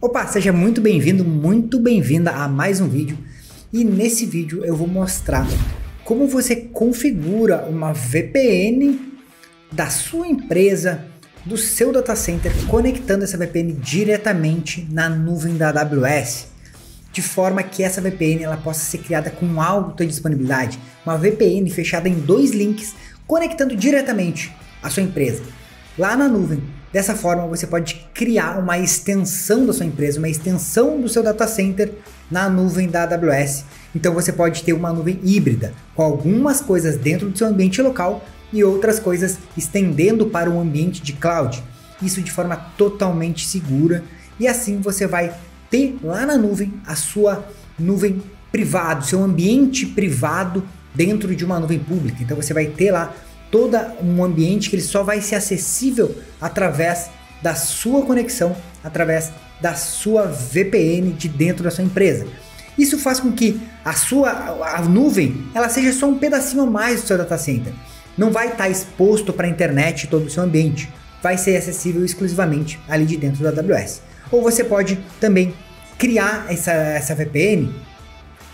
Opa, seja muito bem-vindo, muito bem-vinda a mais um vídeo. E nesse vídeo eu vou mostrar como você configura uma VPN da sua empresa, do seu data center, conectando essa VPN diretamente na nuvem da AWS, de forma que essa VPN ela possa ser criada com alta disponibilidade, uma VPN fechada em dois links, conectando diretamente a sua empresa lá na nuvem. Dessa forma, você pode criar uma extensão da sua empresa, uma extensão do seu data center na nuvem da AWS. Então você pode ter uma nuvem híbrida, com algumas coisas dentro do seu ambiente local e outras coisas estendendo para o ambiente de cloud. Isso de forma totalmente segura e assim você vai ter lá na nuvem a sua nuvem privada, seu ambiente privado dentro de uma nuvem pública. Então você vai ter lá todo um ambiente que ele só vai ser acessível através da sua conexão, através da sua VPN de dentro da sua empresa. Isso faz com que a sua a nuvem ela seja só um pedacinho a mais do seu data center. Não vai estar exposto para a internet todo o seu ambiente. Vai ser acessível exclusivamente ali de dentro da AWS. Ou você pode também criar essa, essa VPN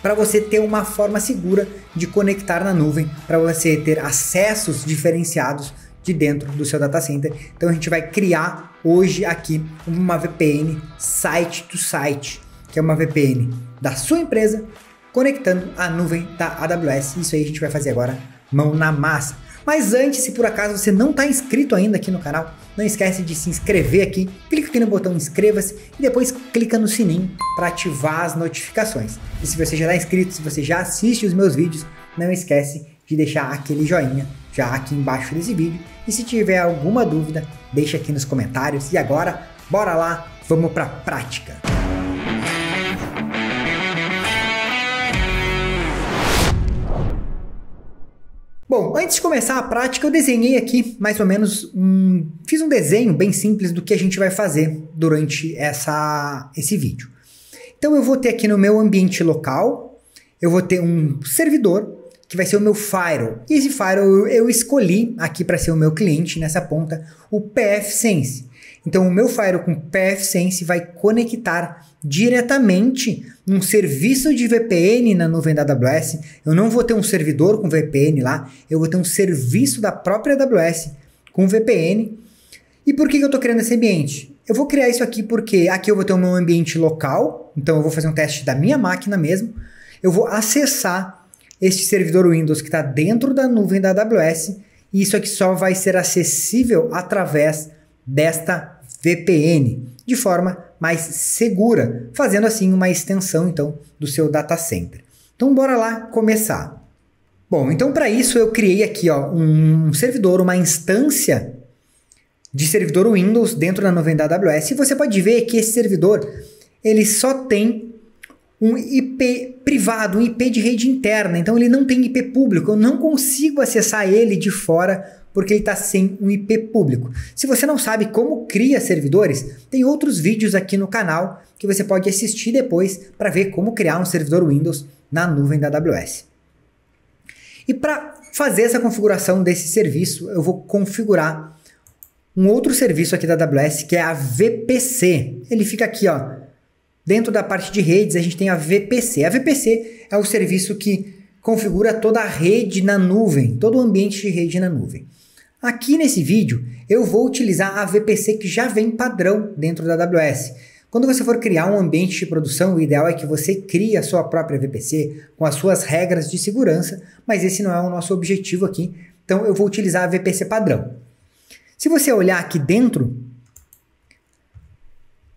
para você ter uma forma segura de conectar na nuvem, para você ter acessos diferenciados de dentro do seu data center. Então a gente vai criar hoje aqui uma VPN site to site, que é uma VPN da sua empresa conectando a nuvem da AWS. Isso aí a gente vai fazer agora mão na massa. Mas antes, se por acaso você não está inscrito ainda aqui no canal, não esquece de se inscrever aqui, clica aqui no botão inscreva-se e depois clica no sininho para ativar as notificações. E se você já está inscrito, se você já assiste os meus vídeos, não esquece de deixar aquele joinha já aqui embaixo desse vídeo. E se tiver alguma dúvida, deixa aqui nos comentários. E agora, bora lá, vamos para a prática. Bom, antes de começar a prática, eu desenhei aqui mais ou menos um. Fiz um desenho bem simples do que a gente vai fazer durante essa, esse vídeo. Então eu vou ter aqui no meu ambiente local, eu vou ter um servidor que vai ser o meu firewall. E esse firewall eu escolhi aqui para ser o meu cliente nessa ponta, o PFSense. Então o meu firewall com PFSense vai conectar diretamente num serviço de VPN na nuvem da AWS. Eu não vou ter um servidor com VPN lá, eu vou ter um serviço da própria AWS com VPN. E por que eu estou criando esse ambiente? Eu vou criar isso aqui porque aqui eu vou ter o meu ambiente local, então eu vou fazer um teste da minha máquina mesmo. Eu vou acessar este servidor Windows que está dentro da nuvem da AWS e isso aqui só vai ser acessível através desta VPN de forma mais segura, fazendo assim uma extensão então do seu data center. Então bora lá começar. Bom, então para isso eu criei aqui ó, um servidor, uma instância de servidor Windows dentro da nuvem da AWS. E você pode ver que esse servidor ele só tem um IP privado, um IP de rede interna. Então ele não tem IP público. Eu não consigo acessar ele de fora porque ele está sem um IP público. Se você não sabe como cria servidores, tem outros vídeos aqui no canal que você pode assistir depois para ver como criar um servidor Windows na nuvem da AWS. E para fazer essa configuração desse serviço, eu vou configurar um outro serviço aqui da AWS que é a VPC. Ele fica aqui, ó. Dentro da parte de redes, a gente tem a VPC. A VPC é o serviço que configura toda a rede na nuvem, todo o ambiente de rede na nuvem. Aqui nesse vídeo eu vou utilizar a VPC que já vem padrão dentro da AWS. Quando você for criar um ambiente de produção, o ideal é que você crie a sua própria VPC com as suas regras de segurança, mas esse não é o nosso objetivo aqui, então eu vou utilizar a VPC padrão. Se você olhar aqui dentro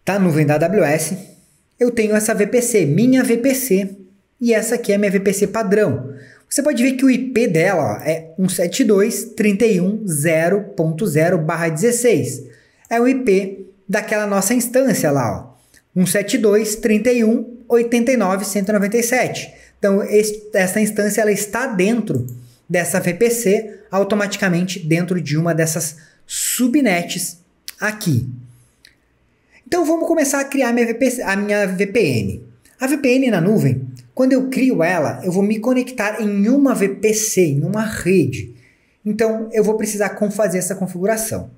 da nuvem da AWS, eu tenho essa VPC, minha VPC, e essa aqui é minha VPC padrão. Você pode ver que o IP dela ó, é 172.310.0/16. É o IP daquela nossa instância lá, ó. 172.31.89.197. Então, este, essa instância ela está dentro dessa VPC, automaticamente dentro de uma dessas subnets aqui. Então, vamos começar a criar minha, VPC, a minha VPN. A VPN na nuvem quando eu crio ela, eu vou me conectar em uma VPC, em uma rede. Então, eu vou precisar fazer essa configuração.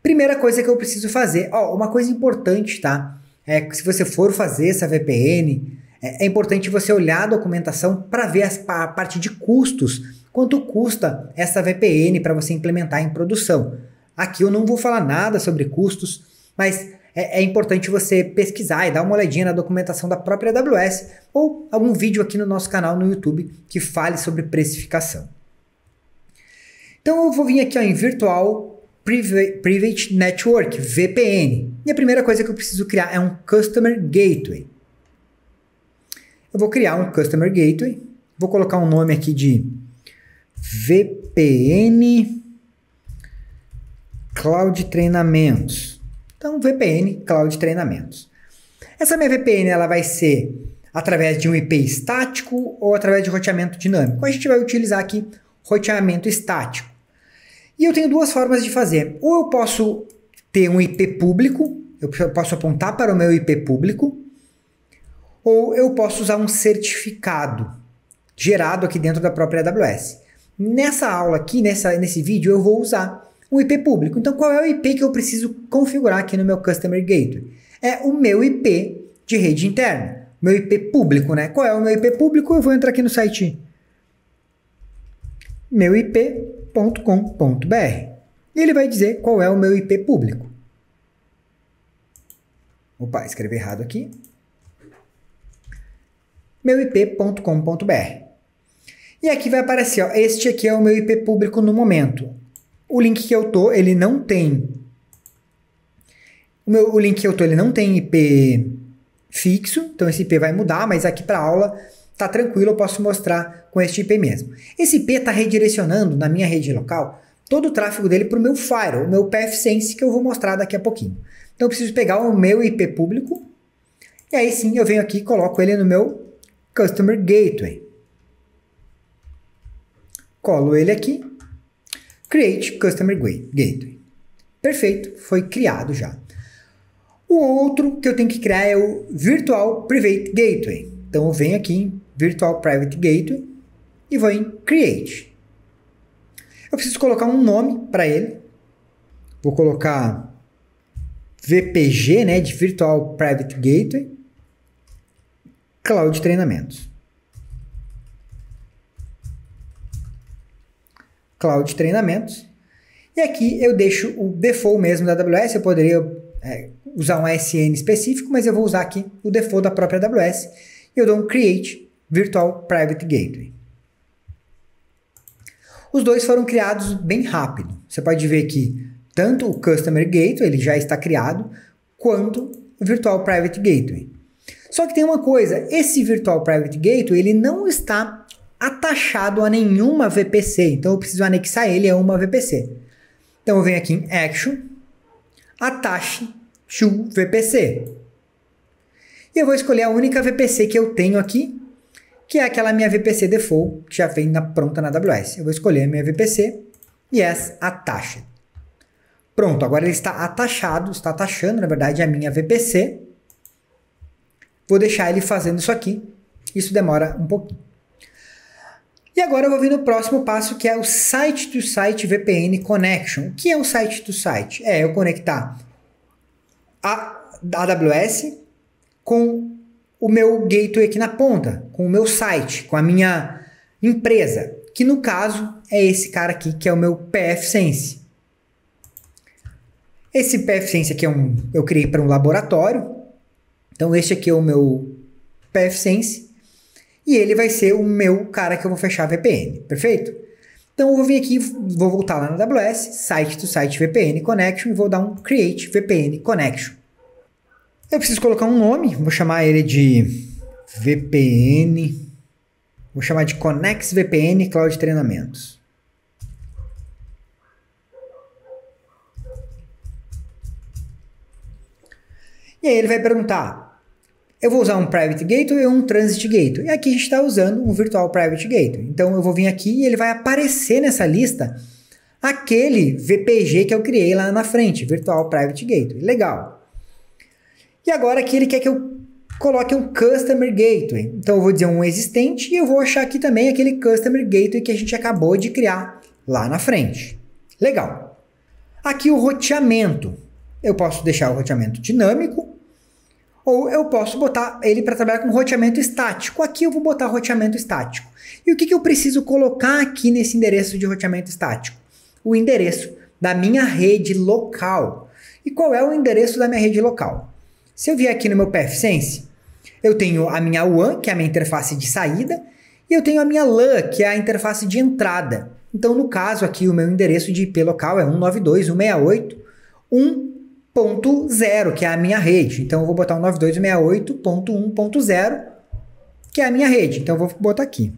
Primeira coisa que eu preciso fazer, ó, uma coisa importante, tá? é, se você for fazer essa VPN, é, é importante você olhar a documentação para ver as, a parte de custos, quanto custa essa VPN para você implementar em produção. Aqui eu não vou falar nada sobre custos, mas é, é, importante você pesquisar e dar uma olhadinha na documentação da própria AWS ou algum vídeo aqui no nosso canal no YouTube que fale sobre precificação. Então eu vou vir aqui ó, em Virtual Private Network, VPN. E a primeira coisa que eu preciso criar é um Customer Gateway. Eu vou criar um Customer Gateway, vou colocar um nome aqui de VPN Cloud Treinamentos. Então, VPN Cloud Treinamentos. Essa minha VPN ela vai ser através de um IP estático ou através de roteamento dinâmico. A gente vai utilizar aqui roteamento estático. E eu tenho duas formas de fazer. Ou eu posso ter um IP público, eu posso apontar para o meu IP público, ou eu posso usar um certificado gerado aqui dentro da própria AWS. Nessa aula aqui, nessa, nesse vídeo, eu vou usar um IP público. Então, qual é o IP que eu preciso configurar aqui no meu Customer Gateway? É o meu IP de rede interna. Meu IP público, né? Qual é o meu IP público? Eu vou entrar aqui no site meuip.com.br. E ele vai dizer qual é o meu IP público. Opa, escrevi errado aqui. meuip.com.br. E aqui vai aparecer, ó, este aqui é o meu IP público no momento. O link que eu tô, ele não tem o, meu, o link que eu tô, ele não tem IP fixo, então esse IP vai mudar, mas aqui para aula tá tranquilo, eu posso mostrar com este IP mesmo. Esse IP está redirecionando na minha rede local todo o tráfego dele para o meu firewall, o meu PFSense, que eu vou mostrar daqui a pouquinho. Então eu preciso pegar o meu IP público e aí sim eu venho aqui e coloco ele no meu Customer Gateway. Colo ele aqui, Create Customer Gateway. Perfeito, foi criado já. O outro que eu tenho que criar é o Virtual Private Gateway. Então eu venho aqui em Virtual Private Gateway e vou em Create. Eu preciso colocar um nome para ele. Vou colocar VPG, né, de Virtual Private Gateway, Cloud Treinamentos. Cloud Treinamentos. E aqui eu deixo o default mesmo da AWS. Eu poderia é, usar um ASN específico, mas eu vou usar aqui o default da própria AWS. E eu dou um Create Virtual Private Gateway. Os dois foram criados bem rápido. Você pode ver que tanto o Customer Gateway ele já está criado, quanto o Virtual Private Gateway. Só que tem uma coisa, esse Virtual Private Gateway ele não está atachado a nenhuma VPC, então eu preciso anexar ele a uma VPC. Então eu venho aqui em Action, Attach to VPC. E eu vou escolher a única VPC que eu tenho aqui, que é aquela minha VPC default, que já vem na, pronta na AWS. Eu vou escolher a minha VPC, Yes, Attached. Pronto, agora ele está atachado, está atachando, na verdade, a minha VPC. Vou deixar ele fazendo isso aqui. Isso demora um pouquinho. E agora eu vou vir no próximo passo, que é o Site-to-Site VPN Connection. O que é o Site-to-Site? É eu conectar a AWS com o meu gateway aqui na ponta, com o meu site, com a minha empresa, que no caso é esse cara aqui, que é o meu PFSense. Esse PFSense aqui é um, eu criei para um laboratório. Então este aqui é o meu PFSense e ele vai ser o meu cara que eu vou fechar a VPN, perfeito? Então eu vou vir aqui, vou voltar lá na AWS, site to site VPN connection e vou dar um create VPN connection. Eu preciso colocar um nome, vou chamar ele de VPN, vou chamar de Connex VPN Cloud Treinamentos. E aí ele vai perguntar, eu vou usar um Private Gateway ou um Transit Gateway. E aqui a gente está usando um Virtual Private Gateway. Então eu vou vir aqui e ele vai aparecer nessa lista aquele VPG que eu criei lá na frente, Virtual Private Gateway. Legal. E agora aqui ele quer que eu coloque um Customer Gateway. Então eu vou dizer um existente e eu vou achar aqui também aquele Customer Gateway que a gente acabou de criar lá na frente. Legal. Aqui o roteamento. Eu posso deixar o roteamento dinâmico Ou eu posso botar ele para trabalhar com roteamento estático. Aqui eu vou botar roteamento estático. E o que, que eu preciso colocar aqui nesse endereço de roteamento estático? O endereço da minha rede local. E qual é o endereço da minha rede local? Se eu vier aqui no meu PFSense, eu tenho a minha WAN, que é a minha interface de saída, e eu tenho a minha LAN, que é a interface de entrada. Então, no caso aqui, o meu endereço de IP local é 192.168.1.0, que é a minha rede. Então, eu vou botar 192.168.1.0, que é a minha rede. Então, eu vou botar aqui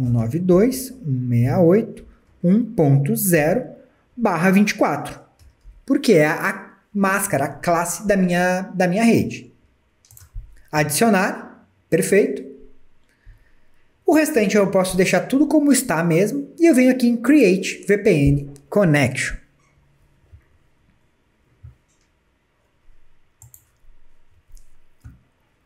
192.168.1.0 barra 24, porque é a máscara, a classe da minha, da minha rede. Adicionar, perfeito. O restante eu posso deixar tudo como está mesmo e eu venho aqui em Create VPN Connection.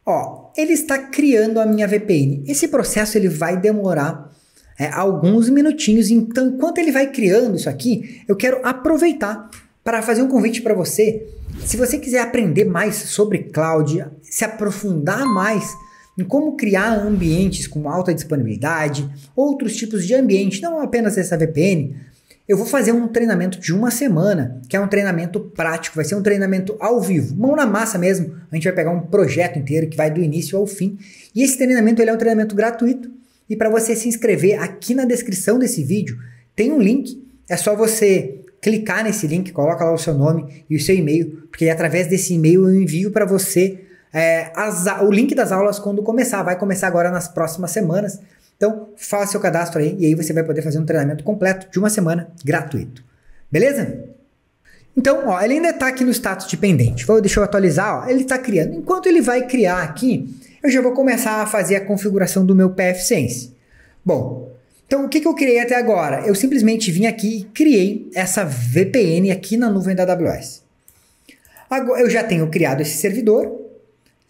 Ó, ele está criando a minha VPN. Esse processo ele vai demorar é, alguns minutinhos. Então, enquanto ele vai criando isso aqui, eu quero aproveitar para fazer um convite para você. Se você quiser aprender mais sobre cloud, se aprofundar mais em como criar ambientes com alta disponibilidade, outros tipos de ambiente, não apenas essa VPN, eu vou fazer um treinamento de uma semana, que é um treinamento prático, vai ser um treinamento ao vivo, mão na massa mesmo. A gente vai pegar um projeto inteiro que vai do início ao fim. E esse treinamento ele é um treinamento gratuito. E para você se inscrever, aqui na descrição desse vídeo tem um link. É só você clicar nesse link, coloca lá o seu nome e o seu e-mail, porque através desse e-mail eu envio para você é, as, o link das aulas quando começar. Vai começar agora nas próximas semanas. Então, faça seu cadastro aí e aí você vai poder fazer um treinamento completo de uma semana gratuito. Beleza? Então, ó, ele ainda está aqui no status de pendente. Vou, deixa eu atualizar, ó, ele está criando. Enquanto ele vai criar aqui, eu já vou começar a fazer a configuração do meu PFSense. Bom, então o que, que eu criei até agora? Eu simplesmente vim aqui e criei essa VPN aqui na nuvem da AWS. Agora, eu já tenho criado esse servidor,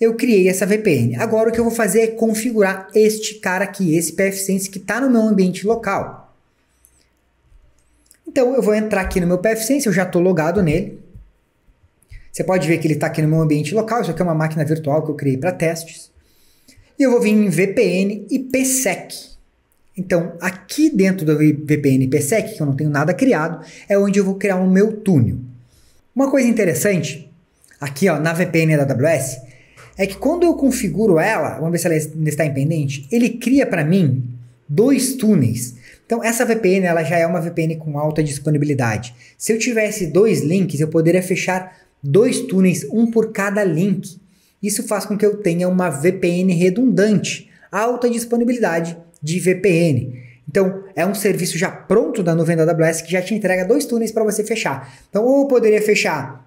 eu criei essa VPN. Agora o que eu vou fazer é configurar este cara aqui, esse PFSense que está no meu ambiente local. Então eu vou entrar aqui no meu PFSense, eu já estou logado nele. Você pode ver que ele está aqui no meu ambiente local, isso aqui é uma máquina virtual que eu criei para testes. E eu vou vir em VPN e PSEC. Então, aqui dentro do VPN PSEC, que eu não tenho nada criado, é onde eu vou criar o meu túnel. Uma coisa interessante, aqui ó, na VPN da AWS, é que quando eu configuro ela, vamos ver se ela ainda está independente, ele cria para mim dois túneis. Então essa VPN ela já é uma VPN com alta disponibilidade. Se eu tivesse dois links, eu poderia fechar dois túneis, um por cada link. Isso faz com que eu tenha uma VPN redundante, alta disponibilidade de VPN. Então, é um serviço já pronto da nuvem da AWS que já te entrega dois túneis para você fechar. Então, ou eu poderia fechar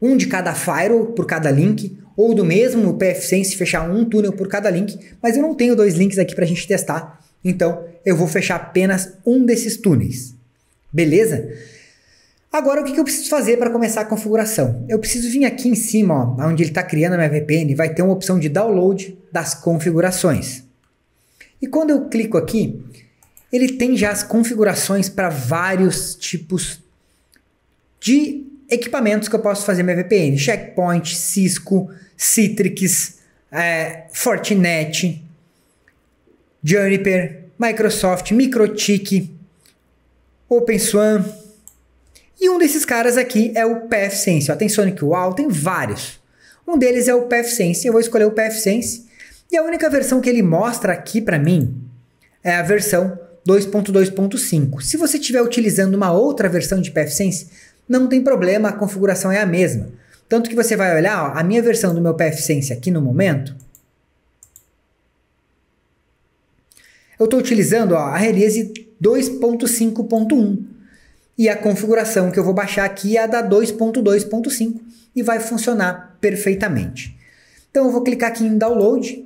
um de cada firewall por cada link, ou do mesmo PFSense fechar um túnel por cada link, mas eu não tenho dois links aqui para a gente testar, então eu vou fechar apenas um desses túneis. Beleza? Agora, o que eu preciso fazer para começar a configuração? Eu preciso vir aqui em cima, ó, onde ele está criando a minha VPN, vai ter uma opção de download das configurações. E quando eu clico aqui, ele tem já as configurações para vários tipos de equipamentos que eu posso fazer minha VPN. Checkpoint, Cisco, Citrix, é, Fortinet, Juniper, Microsoft, Microtik, OpenSwan. E um desses caras aqui é o PFSense. Ó, tem Sonic Wall, tem vários. Um deles é o PFSense. Eu vou escolher o PFSense. E a única versão que ele mostra aqui para mim é a versão 2.2.5. Se você estiver utilizando uma outra versão de PFSense, não tem problema, a configuração é a mesma. Tanto que você vai olhar, ó, a minha versão do meu PFSense aqui no momento, eu estou utilizando ó, a release 2.5.1 e a configuração que eu vou baixar aqui é a da 2.2.5 e vai funcionar perfeitamente. Então eu vou clicar aqui em download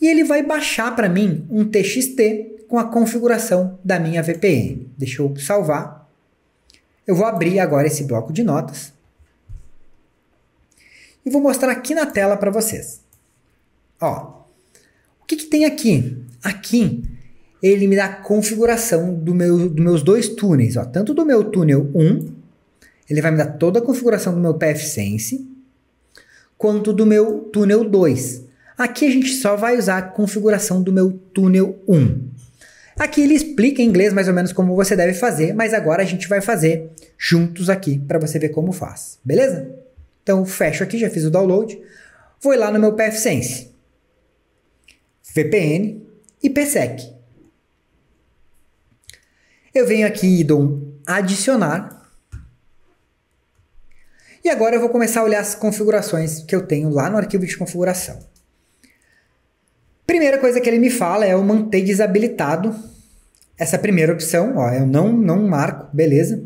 e ele vai baixar para mim um TXT com a configuração da minha VPN. Deixa eu salvar. Eu vou abrir agora esse bloco de notas e vou mostrar aqui na tela para vocês. Ó, o que, que, tem aqui? Aqui ele me dá a configuração do meu, dos meus dois túneis, ó, tanto do meu túnel 1, Ele vai me dar toda a configuração do meu pfSense, quanto do meu túnel 2. Aqui a gente só vai usar a configuração do meu túnel 1. Aqui ele explica em inglês mais ou menos como você deve fazer, mas agora a gente vai fazer juntos aqui para você ver como faz, beleza? Então fecho aqui, já fiz o download, vou lá no meu pfSense, VPN e PSEC. Eu venho aqui e dou um adicionar. E agora eu vou começar a olhar as configurações que eu tenho lá no arquivo de configuração. Primeira coisa que ele me fala é o manter desabilitado essa primeira opção, ó, eu não, não marco, beleza.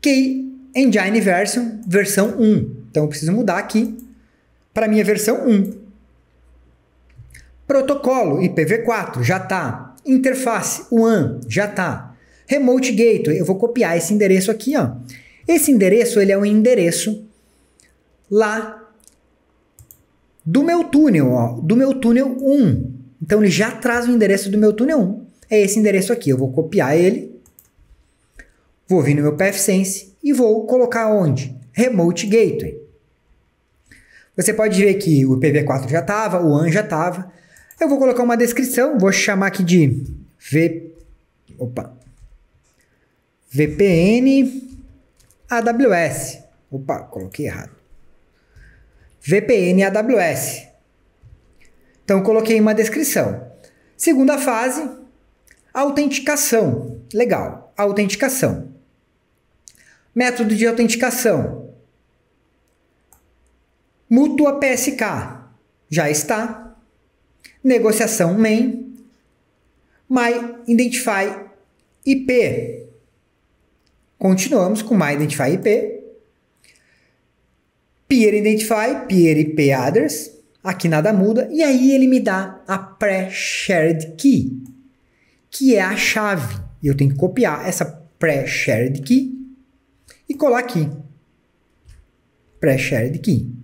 Key Engine Version, versão 1. Então eu preciso mudar aqui para minha versão 1. Protocolo IPv4, já tá. Interface WAN, já tá. Remote Gateway, eu vou copiar esse endereço aqui, ó. Esse endereço, ele é um endereço lá do meu túnel, ó, do meu túnel 1. Então ele já traz o endereço do meu túnel 1 é esse endereço aqui. Eu vou copiar ele, vou vir no meu pfSense e vou colocar onde? Remote Gateway. Você pode ver que o IPv4 já estava, o WAN já estava. Eu vou colocar uma descrição, vou chamar aqui de v, opa, VPN AWS. Opa, coloquei errado. VPN AWS. Então coloquei uma descrição. Segunda fase, Autenticação. Legal. Autenticação. Método de autenticação. Mútua PSK. Já está. Negociação main. My Identify IP. Continuamos com My Identify IP. Peer Identify, Peer IP Address. Aqui nada muda. E aí ele me dá a Pre-Shared Key que é a chave. E eu tenho que copiar essa pré-shared key e colar aqui. Pré-shared key.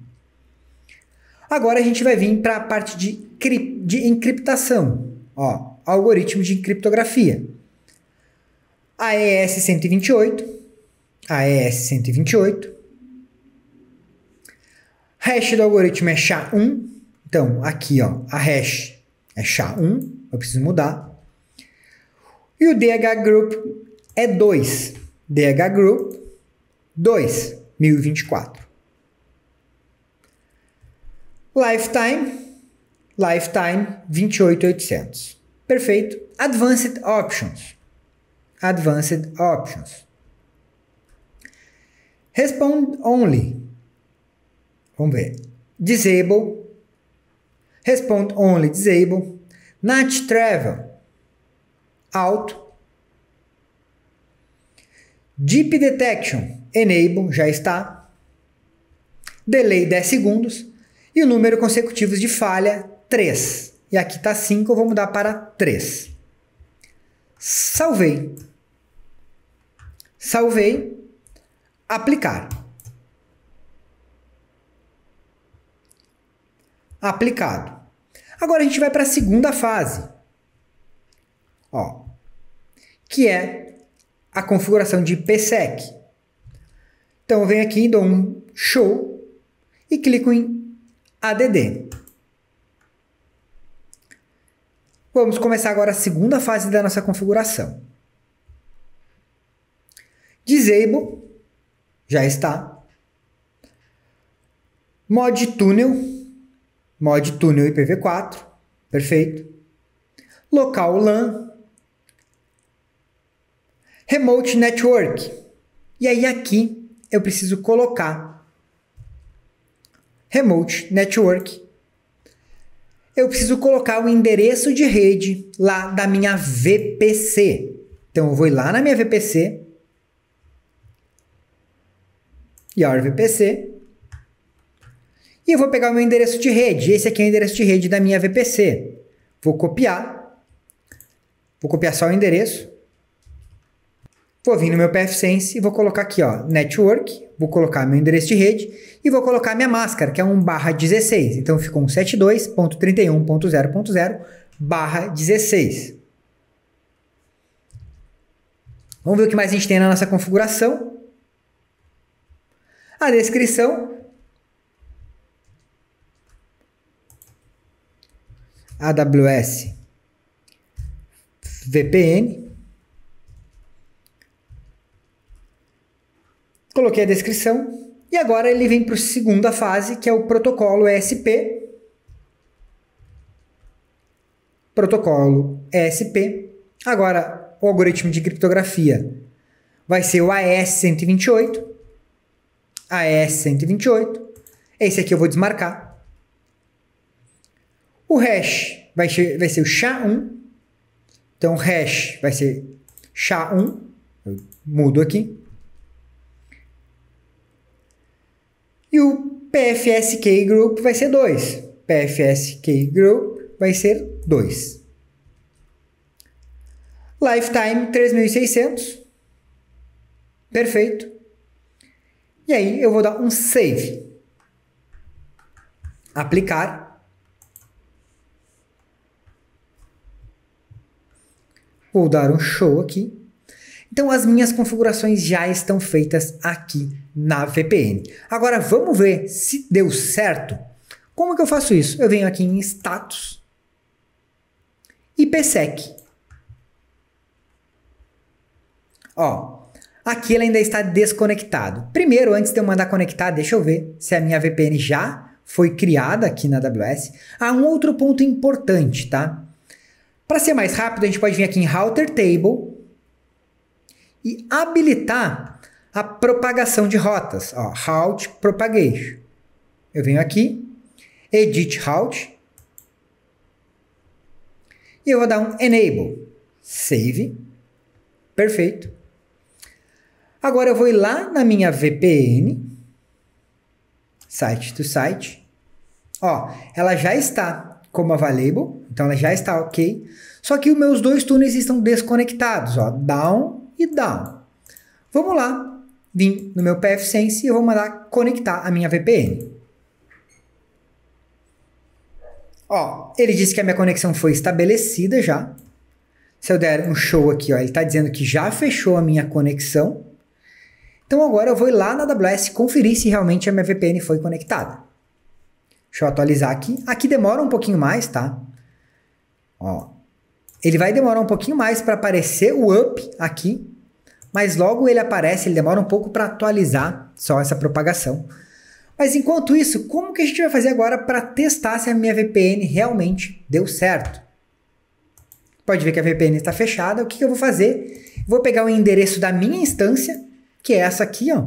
Agora a gente vai vir para a parte de, de encriptação. Ó, algoritmo de criptografia. AES 128, AES 128. Hash do algoritmo é SHA-1. Então, aqui, ó, a hash é SHA-1. Eu preciso mudar. E o DH Group é 2. DH Group 2, 1024. Lifetime, Lifetime 28800. Perfeito. Advanced Options. Advanced Options. Respond Only. Vamos ver. Disable. Respond Only Disable. NAT Travel alto. Deep Detection, Enable, já está. Delay 10 segundos. E o número consecutivo de falha, 3. E aqui está 5, eu vou mudar para 3. Salvei. Salvei. Aplicar. Aplicado. Agora a gente vai para a segunda fase ó, que é a configuração de PSEC. Então eu venho aqui, dou um show e clico em ADD. Vamos começar agora a segunda fase da nossa configuração. Disable, já está. Mod Tunnel, Mod Tunnel IPv4, perfeito. Local LAN, Remote Network. E aí aqui eu preciso colocar Remote Network. Eu preciso colocar o endereço de rede lá da minha VPC. Então eu vou lá na minha VPC. Your VPC. E eu vou pegar o meu endereço de rede. Esse aqui é o endereço de rede da minha VPC. Vou copiar. Vou copiar só o endereço. Vou vir no meu pfSense e vou colocar aqui, ó, network, vou colocar meu endereço de rede e vou colocar minha máscara, que é um barra 16. Então ficou um 72.31.0.0 barra 16. Vamos ver o que mais a gente tem na nossa configuração. A descrição. AWS VPN. Coloquei a descrição e agora ele vem para a segunda fase, que é o protocolo ESP. Protocolo ESP. Agora, o algoritmo de criptografia vai ser o AES-128. AES-128. Esse aqui eu vou desmarcar. O hash vai ser, vai ser o SHA-1. Então, hash vai ser SHA-1. Eu mudo aqui. E o PFSK Group vai ser 2. PFSK Group vai ser 2. Lifetime 3600. Perfeito. E aí eu vou dar um save. Aplicar. Vou dar um show aqui. Então as minhas configurações já estão feitas aqui na VPN. Agora vamos ver se deu certo. Como que eu faço isso? Eu venho aqui em status, IPsec. Ó, aqui ele ainda está desconectado. Primeiro, antes de eu mandar conectar, deixa eu ver se a minha VPN já foi criada aqui na AWS. Há um outro ponto importante, tá? Para ser mais rápido, a gente pode vir aqui em Router Table e habilitar a propagação de rotas. Ó, route propagation. Eu venho aqui, edit route, e eu vou dar um enable, save, perfeito. Agora eu vou ir lá na minha VPN, site to site, ó, ela já está como available, então ela já está ok, só que os meus dois túneis estão desconectados, ó, down e down. Vamos lá, vim no meu PFSense e vou mandar conectar a minha VPN. Ó, ele disse que a minha conexão foi estabelecida já. Se eu der um show aqui, ó, ele está dizendo que já fechou a minha conexão. Então agora eu vou ir lá na AWS conferir se realmente a minha VPN foi conectada. Deixa eu atualizar aqui. Aqui demora um pouquinho mais, tá? Ó, ele vai demorar um pouquinho mais para aparecer o up aqui, mas logo ele aparece, ele demora um pouco para atualizar só essa propagação. Mas enquanto isso, como que a gente vai fazer agora para testar se a minha VPN realmente deu certo? Pode ver que a VPN está fechada. O que, que eu vou fazer? Vou pegar o endereço da minha instância, que é essa aqui, ó.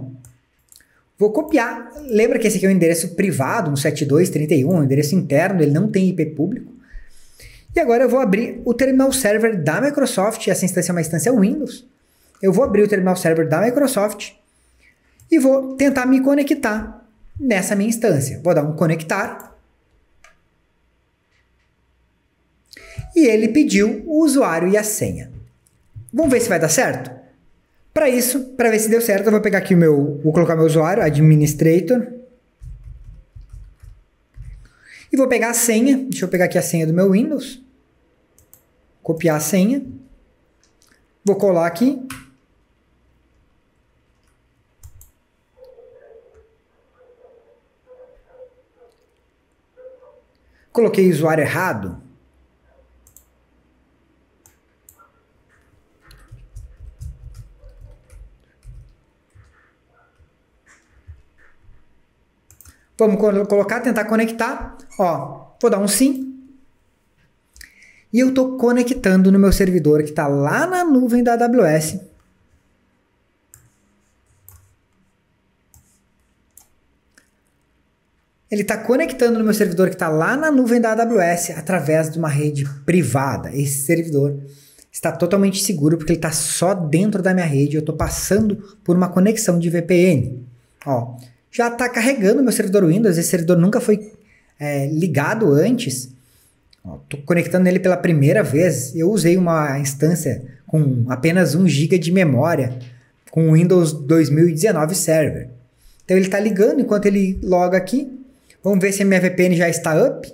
Vou copiar. Lembra que esse aqui é um endereço privado, um 7231, um endereço interno, ele não tem IP público. E agora eu vou abrir o terminal server da Microsoft, essa instância é uma instância Windows eu vou abrir o terminal server da Microsoft e vou tentar me conectar nessa minha instância. Vou dar um conectar. E ele pediu o usuário e a senha. Vamos ver se vai dar certo? Para isso, para ver se deu certo, eu vou pegar aqui o meu, vou colocar meu usuário, administrator. E vou pegar a senha, deixa eu pegar aqui a senha do meu Windows. Copiar a senha. Vou colar aqui Coloquei usuário errado. Vamos colocar, tentar conectar. Ó, vou dar um sim. E eu estou conectando no meu servidor que está lá na nuvem da AWS. Ele está conectando no meu servidor que está lá na nuvem da AWS através de uma rede privada. Esse servidor está totalmente seguro porque ele está só dentro da minha rede. Eu estou passando por uma conexão de VPN. Ó, já está carregando meu servidor Windows. Esse servidor nunca foi é, ligado antes. Estou conectando ele pela primeira vez. Eu usei uma instância com apenas 1 GB de memória com o Windows 2019 Server. Então ele está ligando enquanto ele loga aqui. Vamos ver se a minha VPN já está up.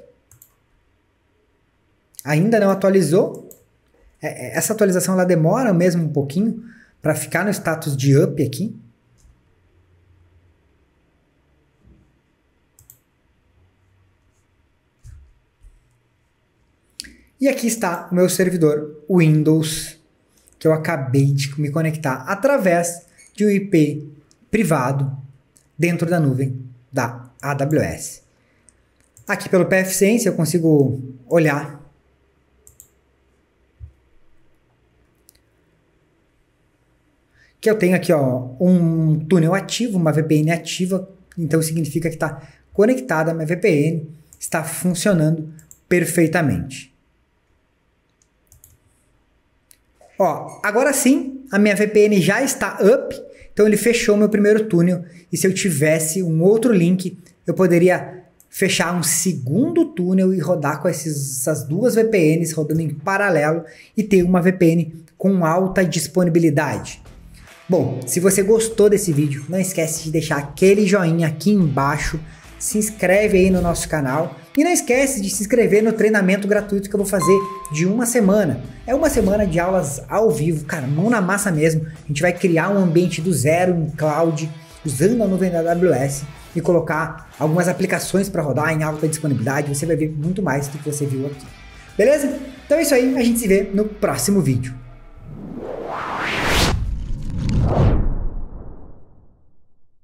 Ainda não atualizou. É, é, essa atualização ela demora mesmo um pouquinho para ficar no status de up aqui. E aqui está o meu servidor Windows que eu acabei de me conectar através de um IP privado dentro da nuvem da AWS. Aqui pelo PFSense eu consigo olhar que eu tenho aqui ó, um túnel ativo, uma VPN ativa, então significa que está conectada a minha VPN, está funcionando perfeitamente. Ó, agora sim, a minha VPN já está up, então ele fechou meu primeiro túnel. E se eu tivesse um outro link, eu poderia fechar um segundo túnel e rodar com esses, essas duas VPNs rodando em paralelo e ter uma VPN com alta disponibilidade. Bom, se você gostou desse vídeo, não esquece de deixar aquele joinha aqui embaixo se inscreve aí no nosso canal e não esquece de se inscrever no treinamento gratuito que eu vou fazer de uma semana. É uma semana de aulas ao vivo, cara, mão na massa mesmo. A gente vai criar um ambiente do zero em cloud, usando a nuvem da AWS e colocar algumas aplicações para rodar em alta disponibilidade. Você vai ver muito mais do que você viu aqui. Beleza? Então é isso aí, a gente se vê no próximo vídeo.